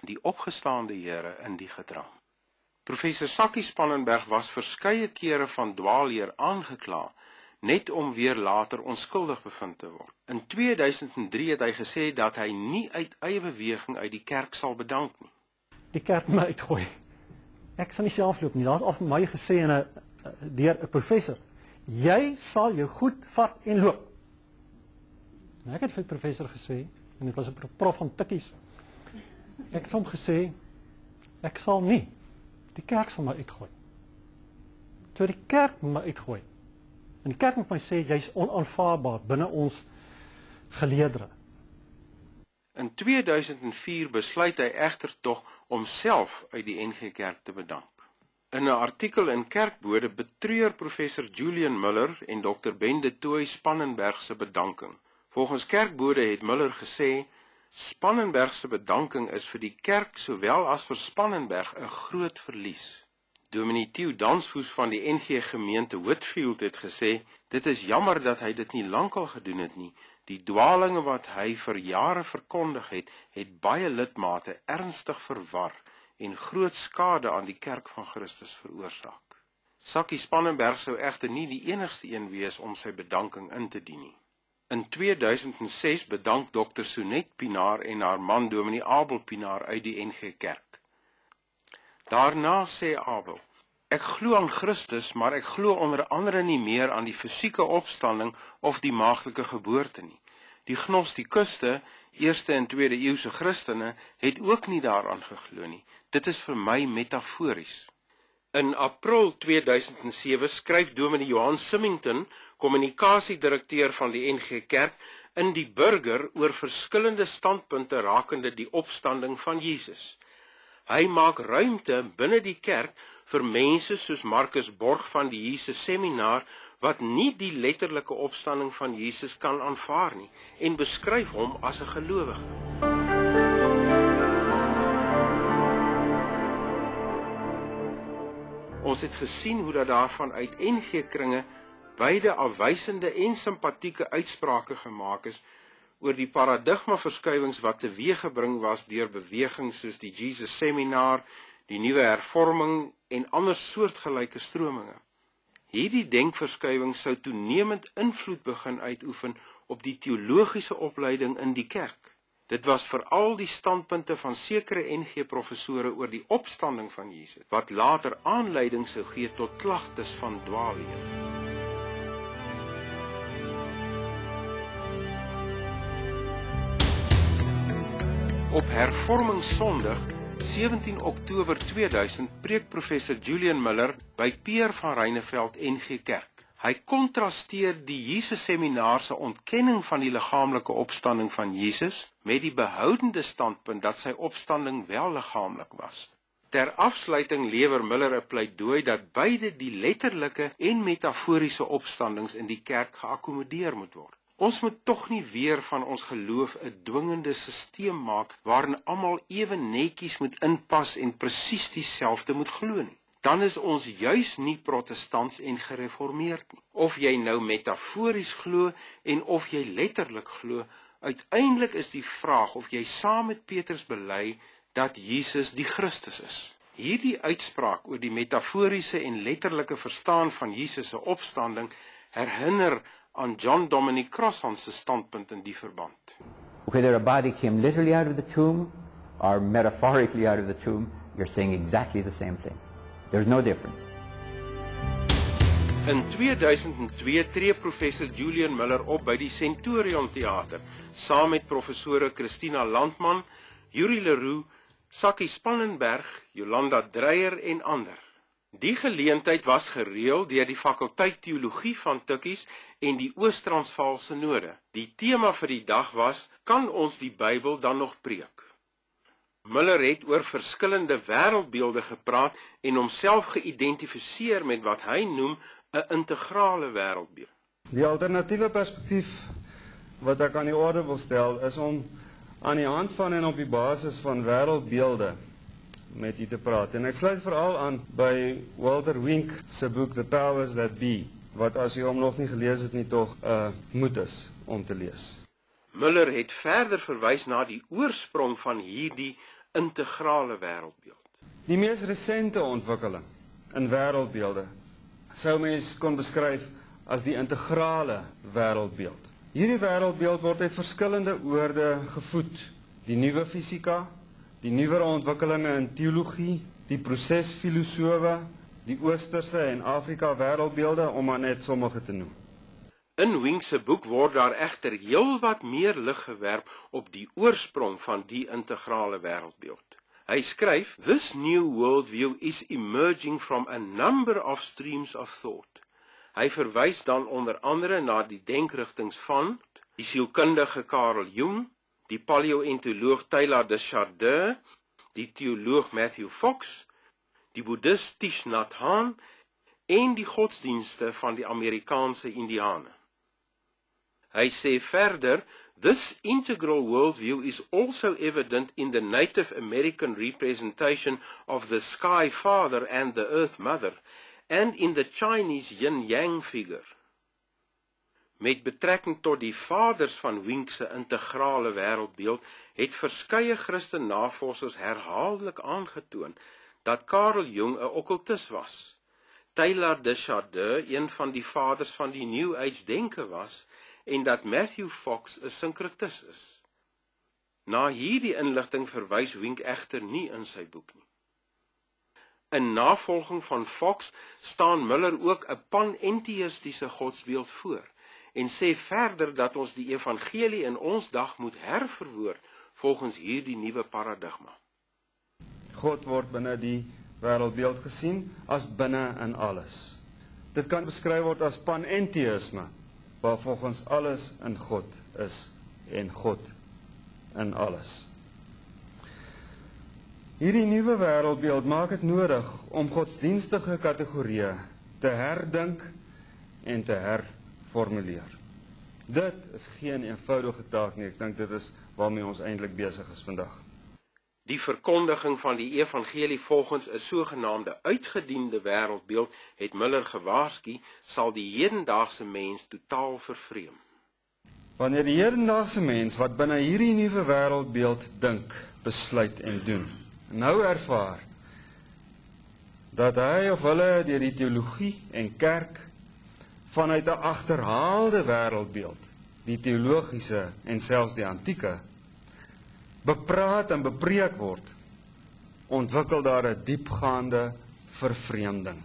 die opgestaande Here in die gedrang. Professor Sakkie Spannenberg was verskeie kere van dwaalleer aangekla net om weer later onskuldig bevind te word. In 2003 het hy gesê dat hy nie uit eie beweging uit die kerk sal bedank nie. Die kerk my uitgooi. Ek sal nie self loop nie. Daar's al vir my gesê in 'n deur 'n professor. Jy sal jou goed vat en loop. En ek het vir professor gesê en dit was 'n prof van tikkies. Ek het hom gesê ek sal nie die kerk sal my uitgooi. Toe die kerk my uitgooi. En die kerk moet my sê jy's onaanvaarbaar binne ons geleedere. In 2004 besluit hy egter tog om self uit die NG Kerk te bedank. In 'n artikel in Kerkbode betreur professor Julian Miller en Dr Bende Tooi Spannenberg se bedanking. Volgens Kerkbode het Miller gesê Spannenberg se bedanking is vir die kerk sowel as vir Spannenberg 'n groot verlies. Dominee Tieu Dansfoos van die NG gemeente Whitfield het gesê dit is jammer dat hy dit nie lankal gedoen het nie. Die dwaalinge wat hy vir jare verkondig het, het baie lidmate ernstig verwar en groot skade aan die kerk van Christus veroorsaak. Sakkie Spannenberg sou egter nie die enigste een wees om sy bedanking in te dien nie. In 2006 bedank Dr Sonet Pinaar en haar man Dominee Abel Pinaar uit die NG Kerk. Daarna sê Abel: Ek glo aan Christus, maar ek glo onder andere nie meer aan die fisieke opstanding of die maagtelike geboorte nie. Die gnostikuste, eerste en tweede eeuse Christene, het ook nie daaraan geglo nie. Dit is vir my metafories. In April 2007 skryf Dominee Johan Simington, kommunikasiedirekteur van die NG Kerk, in die Burger oor verskillende standpunte rakende die opstanding van Jesus. Hy maak ruimte binne die kerk vir mense soos Markus Borg van die Jesus Seminar wat nie die letterlike opstanding van Jesus kan aanvaar nie en beskryf hom as 'n gelowige. Ons het gesien hoe dat daarvan uit NG kringe beide afwysende en simpatieke uitsprake gemaak is oor die paradigma verskuiwings wat teweeggebring was deur bewegings soos die Jesus Seminar, die Nuwe Hervorming en ander soortgelyke strominge. Hierdie denkverskuiwings sou toenemend invloed begin uitoefen op die teologiese opleiding in die kerk. Dit was veral die standpunte van sekere NG professore oor die opstanding van Jesus wat later aanleiding sou gee tot klagtes van dwaalleer. Op Hervorming Sondag 17 Oktober 2000 preek professor Julian Miller by Peer van Reineveld NG Kerk. Hy kontrasteer die Jesus seminar se ontkenning van die liggaamlike opstanding van Jesus met die behoudende standpunt dat sy opstanding wel liggaamlik was. Ter afsluiting lewer Miller 'n pleidooi dat beide die letterlike en metaforiese opstandings in die kerk geakkommodeer moet word. Ons moet tog nie weer van ons geloof 'n dwingende stelsel maak waarin almal ewe netjies moet inpas en presies dieselfde moet glo nie dan is ons juis nie protestants en gereformeerd nie. Of jy nou metafories glo en of jy letterlik glo, uiteindelik is die vraag of jy saam met Petrus bely dat Jesus die Christus is. Hierdie uitspraak oor die metaforiese en letterlike verstaan van Jesus se opstanding herinner aan John Dominic Crossan se standpunt in die verband. Whether a body came literally out of the tomb or metaphorically out of the tomb, you're saying exactly the same thing. There's no difference. In 2002 tree professor Julian Miller op by die Centurion Theater saam met professore Christina Landman, Yuri Leroux, Sakkie Spannenberg, Jolanda Dreyer en ander. Die geleentheid was gereël deur die fakulteit teologie van Tukkies en die Oos-Transvaal Sinode. Die tema vir die dag was: Kan ons die Bybel dan nog preek? Muller het oor verskillende wêreldbeelde gepraat en homself geïdentifiseer met wat hy noem 'n integrale wêreldbeeld. Die alternatiewe perspektief wat ek aan die orde wil stel is om aan die hand van en op die basis van wêreldbeelde met u te praat. En ek sluit veral aan by Walter Wink se boek The Powers That Be wat as u hom nog nie gelees het nie tog 'n uh, moet is om te lees. Muller het verder verwys na die oorsprong van hierdie integrale wêreldbeeld. Die mees resente ontwikkeling in wêreldbeelde sou mens kon beskryf as die integrale wêreldbeeld. Hierdie wêreldbeeld word uit verskillende oorde gevoed. Die nuwe fisika, die nuwe ontwikkelinge in teologie, die prosesfilosowe, die oosterse en Afrika wêreldbeelde om maar net sommige te noem. In Wink se boek word daar egter heelwat meer lig gewerp op die oorsprong van die integrale wêreldbeeld. Hy skryf: "This new worldview is emerging from a number of streams of thought." Hy verwys dan onder andere na die denkrigtinge van die sielkundige Karl Jung, die paleontoloog Teilhard de Chardin, die teoloog Matthew Fox, die boeddhis Thich Nhat Hanh en die godsdienste van die Amerikaanse Indiane. Hy sê verder, this integral worldview is also evident in the Native American representation of the sky father and the earth mother and in the Chinese yin-yang figure. Met betrekking tot die vaders van Wink se integrale wêreldbeeld het verskeie Christen navorsers herhaaldelik aangetoon dat Karl Jung 'n okkultus was. Taylor de Chardin een van die vaders van die New Age denke was en dat Matthew Fox 'n sinkretis is. Na hierdie inligting verwys Wink egter nie in sy boek nie. In navolging van Fox staan Miller ook 'n panenteïstiese godsbeeld voor en sê verder dat ons die evangelie in ons dag moet herverwoord volgens hierdie nuwe paradigma. God word binne die wêreldbeeld gesien as binne in alles. Dit kan beskryf word as panenteïsme, waar volgens alles in God is en God in alles. Hierdie nuwe wêreldbeeld maak dit nodig om godsdienstige kategorieë te herdink en te herformuleer. Dit is geen eenvoudige taak nie. Ek dink dit is waarmee ons eintlik besig is vandag. Die verkondiging van die evangelie volgens 'n sogenaamde uitgediende wêreldbeeld het Miller gewaarsku sal die hedendaagse mens totaal vervreem. Wanneer die hedendaagse mens wat binne hierdie nuwe wêreldbeeld dink, besluit en doen, nou ervaar dat hy of hulle deur die teologie en kerk vanuit 'n agterhaalde wêreldbeeld, die teologiese en selfs die antieke bepraat en bepreek word, ontwikkel daar 'n diepgaande vervreemding.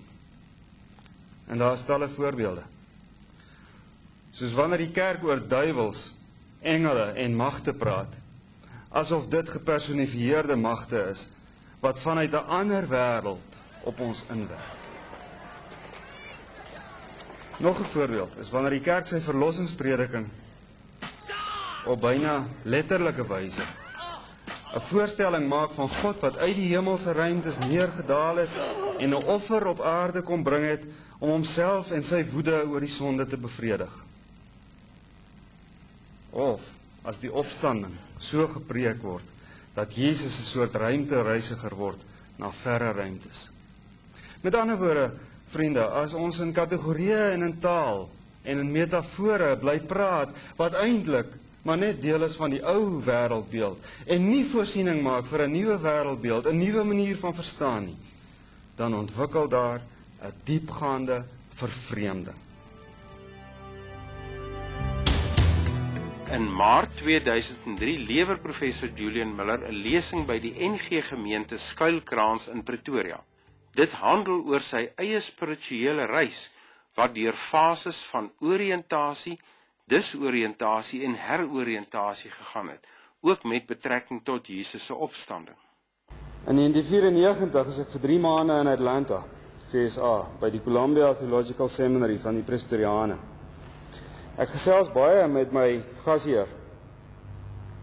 En daar is talle voorbeelde. Soos wanneer die kerk oor duiwels, engele en magte praat, asof dit gepersonifieerde magte is wat vanuit 'n ander wêreld op ons inwerk. Nog 'n voorbeeld is wanneer die kerk sy verlossingsprediking op byna letterlike wyse 'n voorstelling maak van God wat uit die hemelse ruimtes neergedaal het en 'n offer op aarde kom bring het om homself en sy woede oor die sonde te bevredig. Of as die opstanding so gepreek word dat Jesus 'n soort ruimtereisiger word na verre ruimtes. Met ander woorde, vriende, as ons in kategorieë en in taal en in metafore bly praat wat eintlik maar net deel is van die ou wêreldbeeld en nie voorsiening maak vir 'n nuwe wêreldbeeld, 'n nuwe manier van verstaan nie, dan ontwikkel daar 'n diepgaande vervreemding. In Maart 2003 lewer professor Julian Miller 'n lesing by die NG Gemeente Skuilkraans in Pretoria. Dit handel oor sy eie spirituele reis wat deur fases van oriëntasie disoriëntasie en heroriëntasie gegaan het, ook met betrekking tot Jesus se opstanding. In 1994 is ek vir 3 maande in Atlanta, FSA, by die Columbia Theological Seminary van die Presbyteriane. Ek gesels baie met my gasheer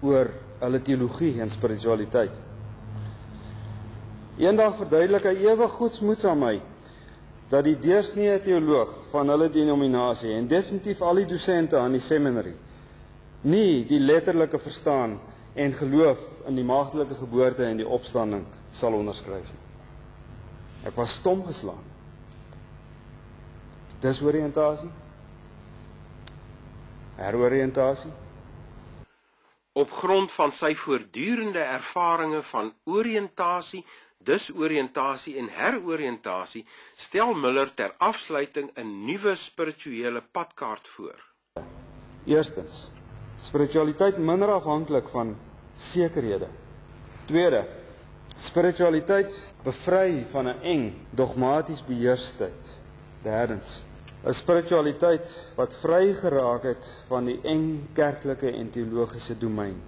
oor hulle teologie en spiritualiteit. Eendag verduidelik hy ewig goedsmoeds aan my dat die deursnee teoloog van hulle denominasie en definitief al die dosente aan die seminary nie die letterlike verstaan en geloof in die maagdelike geboorte en die opstanding sal onderskryf nie. Ek was stom geslaan. Disoriëntasie. Heroriëntasie. Op grond van sy voortdurende ervarings van oriëntasie, disoriëntasie en heroriëntasie, stel Miller ter afsluiting 'n nuwe spirituele padkaart voor. Eerstens, spiritualiteit minder afhanklik van sekerhede. Tweede, spiritualiteit bevry van 'n eng dogmaties beheerstheid. Derdens, 'n spiritualiteit wat vry geraak het van die eng kerklike en teologiese domein.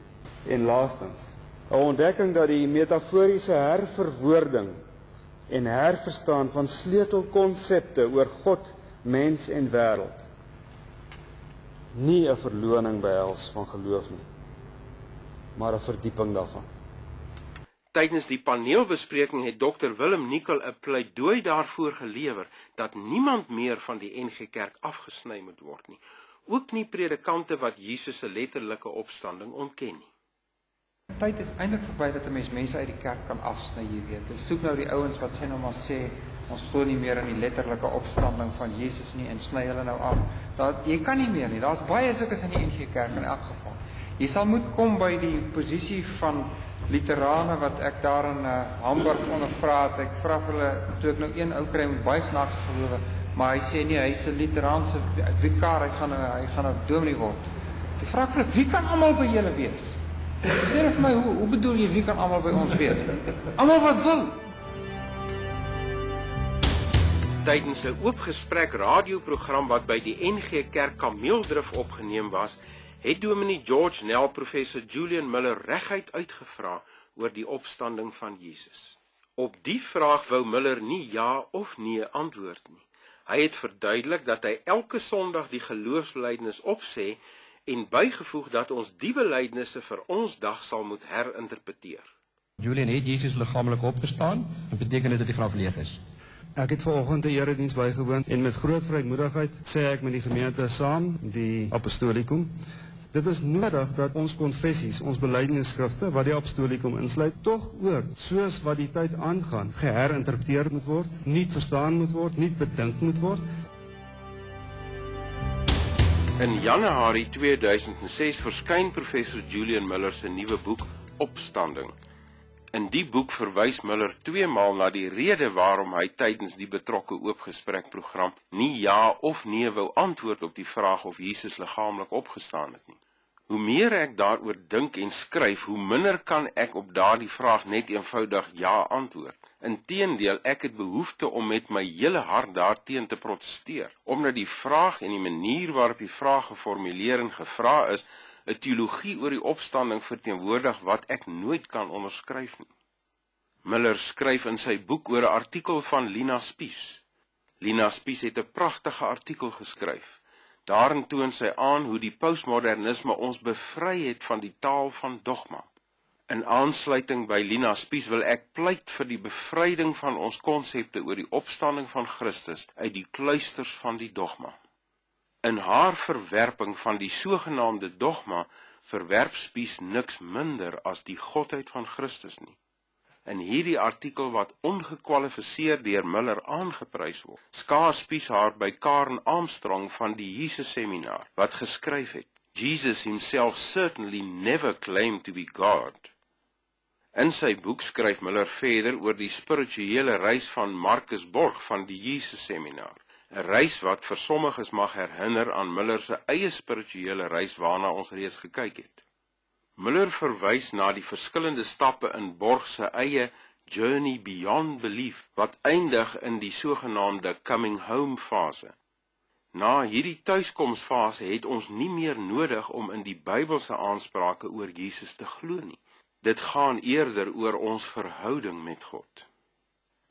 En laastens, 'n ontdekking dat die metaforiese herverwoording en herverstaan van sleutelkonsepte oor God, mens en wêreld nie 'n verloning behels van geloof nie, maar 'n verdieping daarvan. Tydens die paneelbespreking het Dr Willem Nicol 'n pleidooi daarvoor gelewer dat niemand meer van die NG Kerk afgesny moet word nie, ook nie predikante wat Jesus se letterlike opstanding ontken nie. Tyd is eintlik verby dat 'n mens mense uit die kerk kan afsny, jy weet. Dit soek nou die ouens wat sê nou maar sê ons glo nie meer in die letterlike opstanding van Jesus nie en sny hulle nou af. Dat jy kan nie meer nie. Daar's baie sulkes in die NG Kerk in elk geval. Jy sal moet kom by die posisie van literane wat ek daar in uh, Hamburg ondervra het. Ek vra hulle toe ek nou een ou kry met baie snaakse gelowe, maar hy sê nee, hy's 'n literaanse vikar, hy gaan hy gaan 'n dominee word. Toe vra ek hulle, wie kan almal by julle wees? Sê vir my, hoe hoe bedoel jy wie kan almal by ons wees? Almal wat wil. Tydens 'n oop gesprek radioprogram wat by die NG Kerk Kameeldrif opgeneem was, het Dominee George Nel professor Julian Miller reguit uitgevra oor die opstanding van Jesus. Op die vraag wou Miller nie ja of nee antwoord nie. Hy het verduidelik dat hy elke Sondag die geloofsbelijdenis opsê en bygevoeg dat ons die belydenisse vir ons dag sal moet herinterpreteer. Julian het Jesus liggaamlik opgestaan, wat beteken dit dat die graf leeg is? Ek het vanoggend 'n erediens bygewoon en met groot vrymoedigheid sê ek met die gemeente saam, die apostolikum, dit is nodig dat ons konfessies, ons belydenisskrifte wat die apostolikum insluit, tog ook soos wat die tyd aangaan, geherinterpreteer moet word, nuut verstaan moet word, nuut bedink moet word. In Januarie 2006 verskyn professor Julian Miller se nuwe boek Opstanding. In die boek verwys Miller twee maal na die rede waarom hy tydens die betrokke oopgesprekprogram nie ja of nee wou antwoord op die vraag of Jesus liggaamlik opgestaan het nie. Hoe meer ek daaroor dink en skryf, hoe minder kan ek op daardie vraag net eenvoudig ja antwoord. Inteendeel, ek het behoefte om met my hele hart daarteen te proteseer, omdat die vraag en die manier waarop die vraag geformuleer en gevra is 'n teologie oor die opstanding verteenwoordig wat ek nooit kan onderskryf nie. Miller skryf in sy boek oor 'n artikel van Lina Spies. Lina Spies het 'n pragtige artikel geskryf. Daarin toon sy aan hoe die postmodernisme ons bevry het van die taal van dogma. In aansluiting by Lina Spies wil ek pleit vir die bevryding van ons konsepte oor die opstanding van Christus uit die kluisters van die dogma. In haar verwerping van die sogenaamde dogma verwerp Spies niks minder as die godheid van Christus nie. In hierdie artikel wat ongekwalifiseer deur Miller aangeprys word, skaar Spies haar by Karen Armstrong van die Jesus Seminar wat geskryf het: Jesus himself certainly never claimed to be God. In sy boek skryf Miller verder oor die spirituele reis van Marcus Borg van die Jesus Seminar. 'n reis wat vir sommiges mag herinner aan Miller se eie spirituele reis waarna ons reeds gekyk het. Miller verwys na die verskillende stappe in Borg se eie journey beyond belief wat eindig in die sogenaamde coming home fase. Na hierdie tuiskomsfase het ons nie meer nodig om in die Bybelse aansprake oor Jesus te glo nie. Dit gaan eerder oor ons verhouding met God.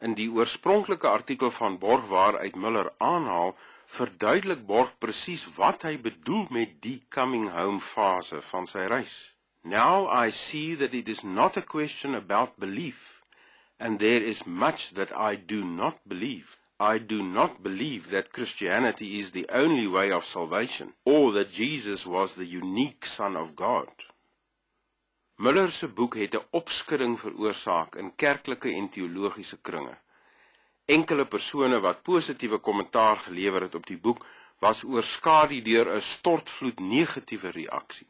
In die oorspronklike artikel van Borg waaruit Miller aanhaal, verduidelik Borg presies wat hy bedoel met die coming home fase van sy reis. Now I see that it is not a question about belief and there is much that I do not believe. I do not believe that Christianity is the only way of salvation or that Jesus was the unique son of God. Muller se boek het 'n opskudding veroorsaak in kerklike en teologiese kringe. Enkele persone wat positiewe kommentaar gelewer het op die boek, was oorskadu deur 'n stortvloed negatiewe reaksie.